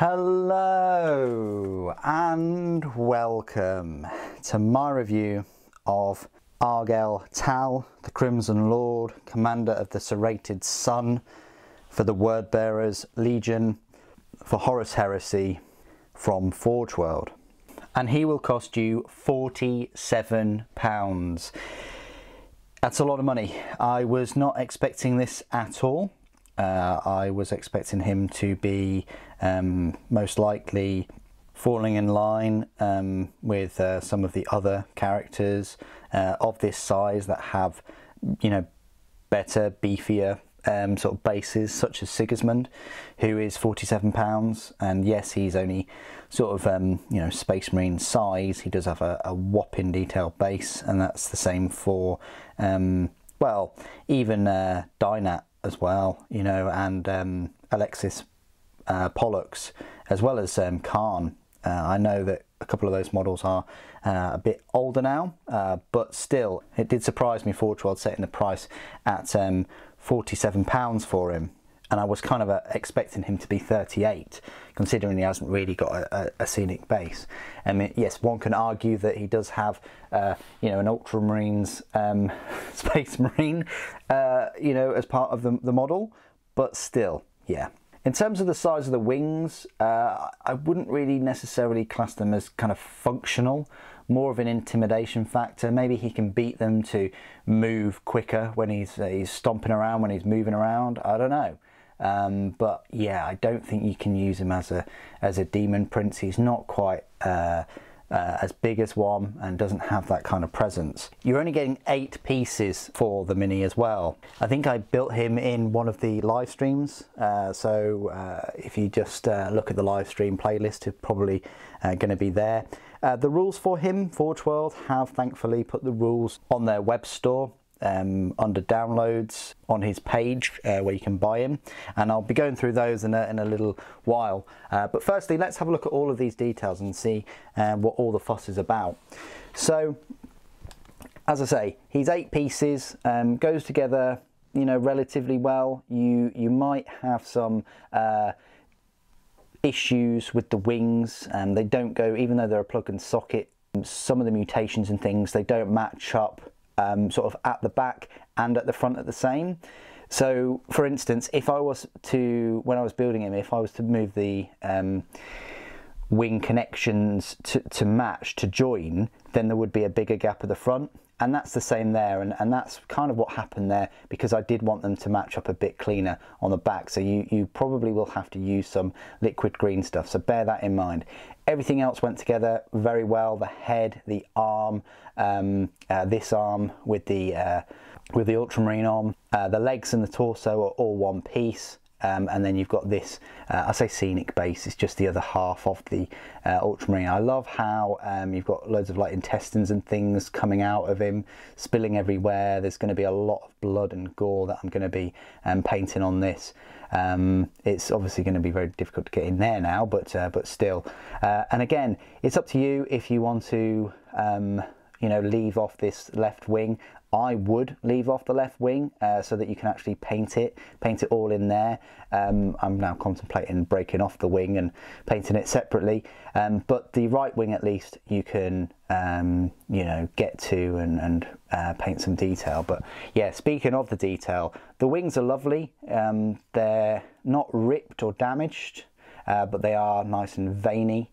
Hello and welcome to my review of Argel Tal, the Crimson Lord, commander of the Serrated Sun for the Wordbearers Legion for Horus Heresy from Forge World. And he will cost you £47. That's a lot of money. I was not expecting this at all. Uh, I was expecting him to be um, most likely falling in line um, with uh, some of the other characters uh, of this size that have, you know, better, beefier um, sort of bases, such as Sigismund, who is forty-seven pounds, and yes, he's only sort of um, you know Space Marine size. He does have a, a whopping detail base, and that's the same for um, well, even uh, Dynat as well, you know, and um, Alexis uh, Polux, as well as um, Khan. Uh, I know that a couple of those models are uh, a bit older now, uh, but still, it did surprise me Forge World setting the price at um, £47 for him. And I was kind of uh, expecting him to be 38, considering he hasn't really got a, a, a scenic base. I mean, yes, one can argue that he does have, uh, you know, an Ultramarines um, Space Marine, uh, you know, as part of the, the model, but still, yeah, in terms of the size of the wings, uh, I wouldn't really necessarily class them as kind of functional, more of an intimidation factor. Maybe he can beat them to move quicker when he's, uh, he's stomping around, when he's moving around. I don't know. Um, but yeah, I don't think you can use him as a as a demon prince. He's not quite uh, uh, as big as one and doesn't have that kind of presence. You're only getting eight pieces for the Mini as well. I think I built him in one of the live streams, uh, so uh, if you just uh, look at the live stream playlist, it's probably uh, going to be there. Uh, the rules for him, Forge World, have thankfully put the rules on their web store um, under downloads on his page uh, where you can buy him. And I'll be going through those in a, in a little while. Uh, but firstly let's have a look at all of these details and see uh, what all the fuss is about. So as I say he's eight pieces um, goes together you know relatively well. You you might have some uh, issues with the wings and they don't go even though they're a plug and socket some of the mutations and things they don't match up um, sort of at the back and at the front at the same. So, for instance, if I was to, when I was building him, if I was to move the um, wing connections to, to match, to join, then there would be a bigger gap at the front. And that's the same there, and, and that's kind of what happened there because I did want them to match up a bit cleaner on the back. So you, you probably will have to use some liquid green stuff, so bear that in mind. Everything else went together very well. The head, the arm, um, uh, this arm with the uh, with the ultramarine on, uh, the legs and the torso are all one piece. Um, and then you've got this, uh, I say scenic base, it's just the other half of the uh, ultramarine. I love how um, you've got loads of like intestines and things coming out of him, spilling everywhere. There's going to be a lot of blood and gore that I'm going to be um, painting on this. Um, it's obviously going to be very difficult to get in there now, but uh, but still. Uh, and again, it's up to you if you want to um, you know leave off this left wing I would leave off the left wing uh, so that you can actually paint it, paint it all in there. Um, I'm now contemplating breaking off the wing and painting it separately. Um, but the right wing, at least, you can, um, you know, get to and, and uh, paint some detail. But yeah, speaking of the detail, the wings are lovely. Um, they're not ripped or damaged, uh, but they are nice and veiny.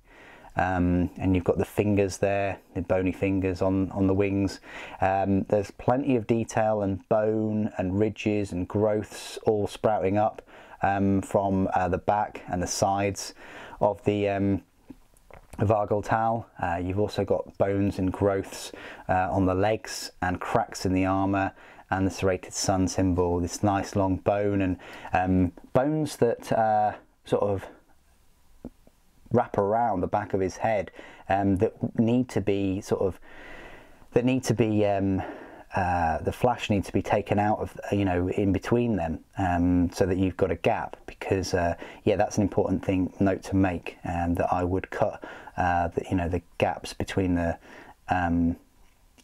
Um, and you've got the fingers there, the bony fingers on, on the wings. Um, there's plenty of detail and bone and ridges and growths all sprouting up um, from uh, the back and the sides of the um, Vargol Tal. Uh, you've also got bones and growths uh, on the legs and cracks in the armour and the serrated sun symbol, this nice long bone and um, bones that uh, sort of wrap around the back of his head um, that need to be sort of that need to be um, uh, the flash needs to be taken out of you know in between them um, so that you've got a gap because uh, yeah that's an important thing note to make um, that I would cut uh, the, you know the gaps between the um,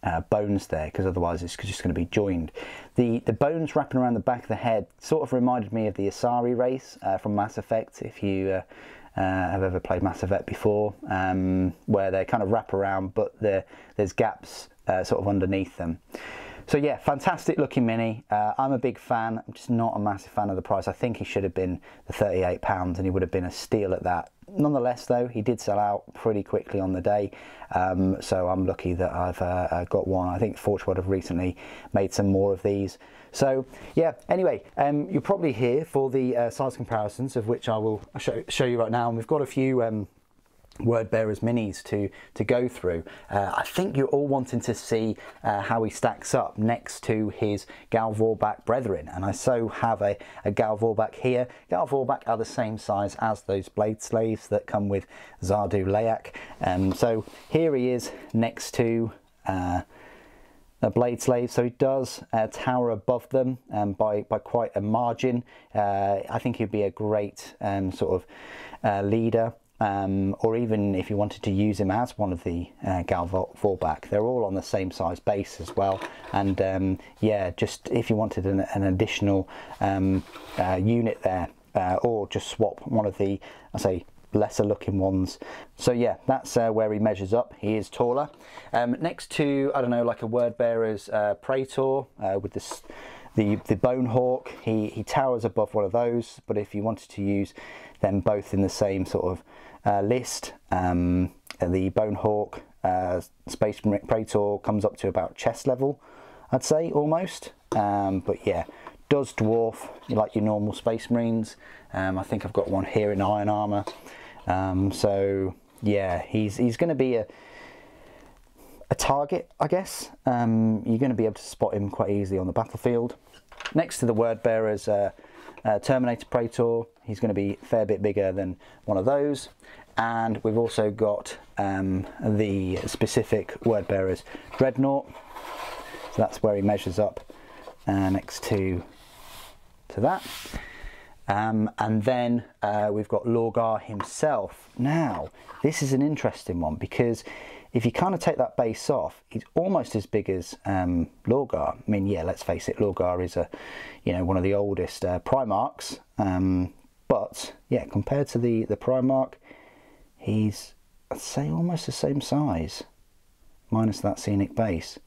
uh, bones there because otherwise it's just going to be joined. The the bones wrapping around the back of the head sort of reminded me of the Asari race uh, from Mass Effect. If you uh, uh, ever played Mass Effect before, um, where they kind of wrap around, but there's gaps uh, sort of underneath them. So yeah, fantastic looking Mini. Uh, I'm a big fan. I'm just not a massive fan of the price. I think he should have been the £38 and he would have been a steal at that. Nonetheless, though, he did sell out pretty quickly on the day, um, so I'm lucky that I've uh, uh got one. I think Forge World have recently made some more of these. So yeah, anyway, um, you're probably here for the uh, size comparisons, of which I will show, show, you right now. And we've got a few um, word bearers minis to to go through. Uh, I think you're all wanting to see uh, how he stacks up next to his Gal Vorbak brethren and I so have a, a Gal Vorbak here. Gal Vorbak are the same size as those blade slaves that come with Zardu Layak. Um, so here he is next to uh, a blade slave. So he does uh, tower above them um, by by quite a margin. Uh, I think he'd be a great um, sort of uh, leader um, or even if you wanted to use him as one of the uh, Vorbak, they're all on the same size base as well. And um, yeah, just if you wanted an, an additional um, uh, unit there, uh, or just swap one of the, I say, lesser looking ones. So yeah, that's uh, where he measures up. He is taller. Um, next to, I don't know, like a word bearer's uh, Praetor uh, with this the, the Bone Hawk, he, he towers above one of those, but if you wanted to use them both in the same sort of uh, list. Um, the Bone Hawk uh, Space Praetor comes up to about chest level, I'd say almost. Um, but yeah, does dwarf like your normal Space Marines. Um, I think I've got one here in iron armor. Um, so yeah, he's he's going to be a a target, I guess. Um, you're going to be able to spot him quite easily on the battlefield. Next to the word bearers, uh, uh, Terminator Praetor, he's going to be a fair bit bigger than one of those and we've also got um, the specific word bearers Dreadnought so that's where he measures up uh, next to to that um, and then uh, we've got Lorgar himself now this is an interesting one because if you kind of take that base off, he's almost as big as um, Lorgar. I mean, yeah, let's face it, Lorgar is a, you know, one of the oldest uh, Primarchs. Um, but yeah, compared to the the Primarch, he's I'd say almost the same size, minus that scenic base.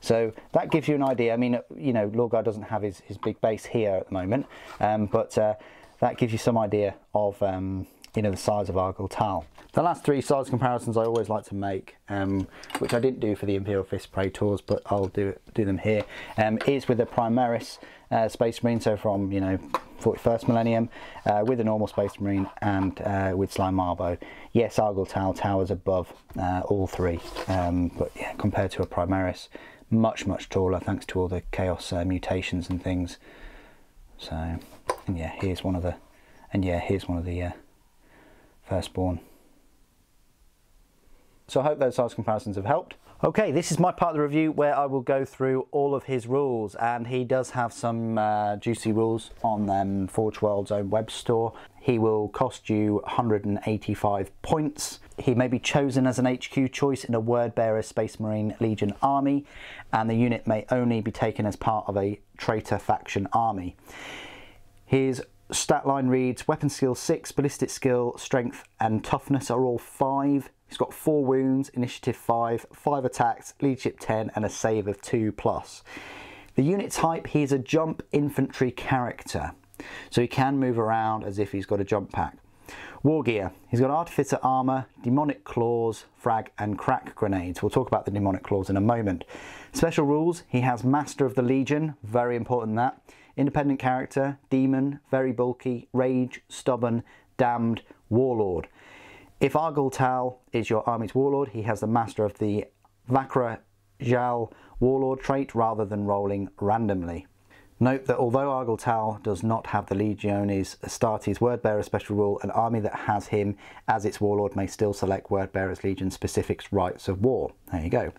So that gives you an idea. I mean, you know, Lorgar doesn't have his, his big base here at the moment, um, but uh, that gives you some idea of um, you know the size of Argel Tal. The last three size comparisons I always like to make, um, which I didn't do for the Imperial Fist tours, but I'll do do them here. Um, is with the Primaris uh, Space Marine, so from you know 41st millennium, uh, with a normal Space Marine and uh, with Sly Marbo. Yes, Argel Tal towers above uh, all three, um, but yeah, compared to a Primaris, much much taller thanks to all the Chaos uh, mutations and things. So, and yeah, here's one of the, and yeah, here's one of the uh, firstborn. So I hope those size comparisons have helped. Okay, this is my part of the review where I will go through all of his rules and he does have some uh, juicy rules on um, Forge World's own web store. He will cost you 185 points. He may be chosen as an HQ choice in a word bearer Space Marine Legion army and the unit may only be taken as part of a traitor faction army. His stat line reads weapon skill 6, ballistic skill, strength and toughness are all 5 He's got four wounds, initiative five, five attacks, leadership 10, and a save of two plus. The unit type, he's a jump infantry character. So he can move around as if he's got a jump pack. War gear. He's got artificer armor, demonic claws, frag and crack grenades. We'll talk about the demonic claws in a moment. Special rules. He has master of the legion. Very important that. Independent character, demon, very bulky, rage, stubborn, damned, warlord. If Argel Tal is your army's warlord, he has the master of the Vakrah Jal warlord trait rather than rolling randomly. Note that although Argel Tal does not have the Legiones Astartes Wordbearer special rule, an army that has him as its warlord may still select Wordbearer's Legion specifics rights of war. There you go.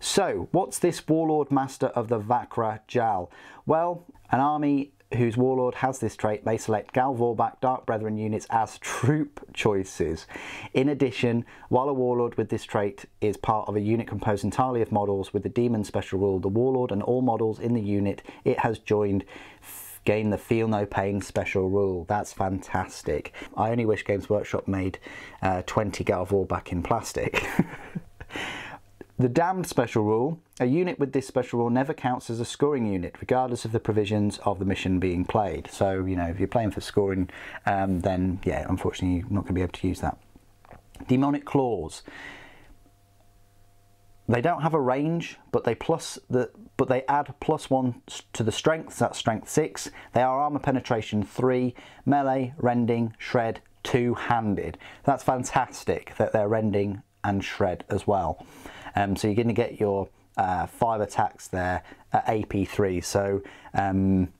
So, what's this warlord master of the Vakrah Jal? Well, an army whose warlord has this trait may select Gal Vorbak Dark Brethren units as troop choices. In addition, while a warlord with this trait is part of a unit composed entirely of models with the demon special rule, the warlord and all models in the unit it has joined gain the Feel No Pain special rule. That's fantastic. I only wish Games Workshop made uh, 20 Gal Vorbak in plastic. The damned special rule, a unit with this special rule never counts as a scoring unit, regardless of the provisions of the mission being played. So, you know, if you're playing for scoring, um, then yeah, unfortunately, you're not going to be able to use that. Demonic Claws. They don't have a range, but they plus the but they add plus one to the strength. So That's strength six. They are armor penetration three, melee, rending, shred, two-handed. That's fantastic that they're rending and shred as well. Um, so you're going to get your uh, five attacks there at AP3. So um,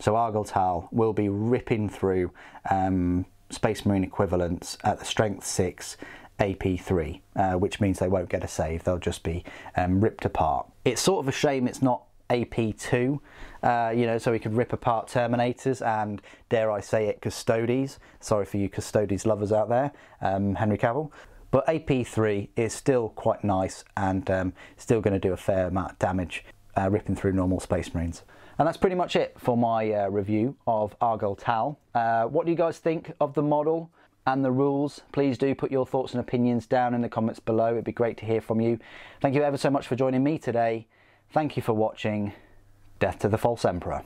so Argel will be ripping through um, Space Marine equivalents at the strength six AP3, uh, which means they won't get a save. They'll just be um, ripped apart. It's sort of a shame it's not AP2, uh, you know, so we could rip apart Terminators and, dare I say it, Custodes. Sorry for you Custodes lovers out there, um, Henry Cavill. But AP3 is still quite nice and um, still going to do a fair amount of damage uh, ripping through normal Space Marines. And that's pretty much it for my uh, review of Argel Tal. Uh, what do you guys think of the model and the rules? Please do put your thoughts and opinions down in the comments below. It'd be great to hear from you. Thank you ever so much for joining me today. Thank you for watching. Death to the False Emperor.